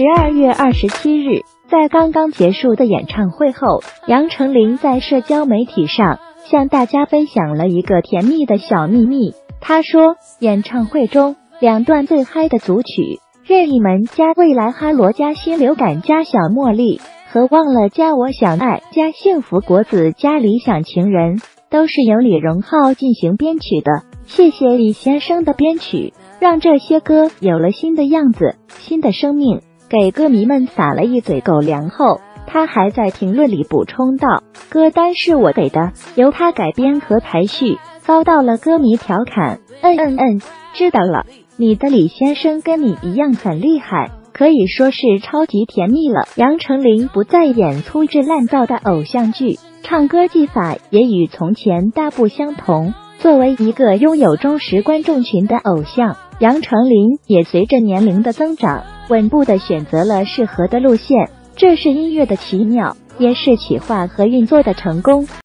十二月二十七日，在刚刚结束的演唱会后，杨丞琳在社交媒体上向大家分享了一个甜蜜的小秘密。她说，演唱会中两段最嗨的组曲《任意门》加《未来哈罗》加《新流感》加《小茉莉》和《忘了》加《我想爱》加《幸福果子》加《理想情人》，都是由李荣浩进行编曲的。谢谢李先生的编曲，让这些歌有了新的样子、新的生命。给歌迷们撒了一嘴狗粮后，他还在评论里补充道：“歌单是我给的，由他改编和排序。”遭到了歌迷调侃：“嗯嗯嗯，知道了，你的李先生跟你一样很厉害，可以说是超级甜蜜了。”杨丞琳不再演粗制滥造的偶像剧，唱歌技法也与从前大不相同。作为一个拥有忠实观众群的偶像，杨丞琳也随着年龄的增长。稳步的选择了适合的路线，这是音乐的奇妙，也是企划和运作的成功。